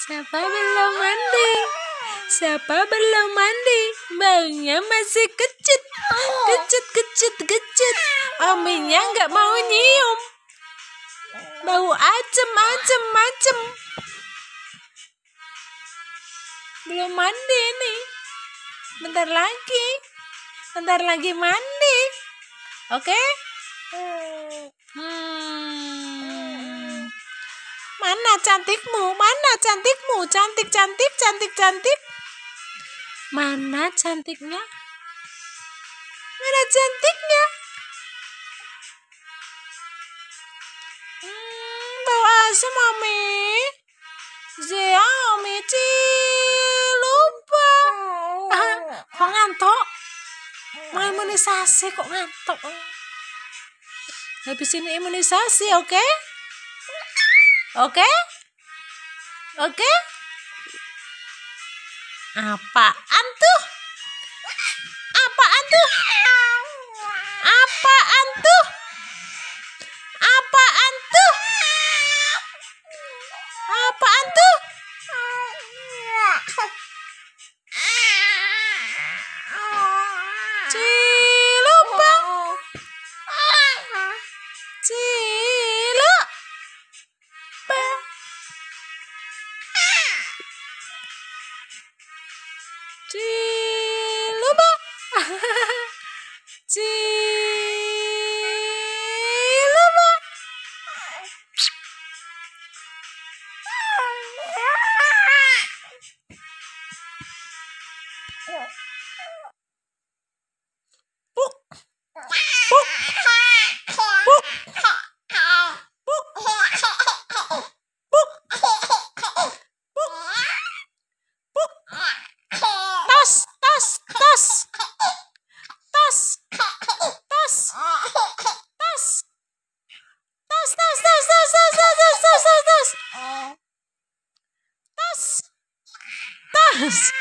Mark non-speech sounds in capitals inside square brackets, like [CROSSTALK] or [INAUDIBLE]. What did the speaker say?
Siapa belum mandi? Siapa belum mandi? Baunya masih kecut. Kecut, kecut, kecut. Ominya nggak mau nyium. Bau acem, acem, acem. Belum mandi nih. Bentar lagi. Bentar lagi mandi. Oke? Okay? Hmm. Mana cantikmu? Mana cantikmu? Cantik, cantik, cantik, cantik. Mana cantiknya? Mana cantiknya? Hmm, bau asam, Mami. Zia, Mami, lupa. Ah, kok ngantuk? Mau imunisasi kok ngantuk? Habis ini imunisasi, oke? Okay? Oke? Okay? Oke? Okay? Apaan tuh? Ciluba. [LAUGHS] Ciluba. Yes.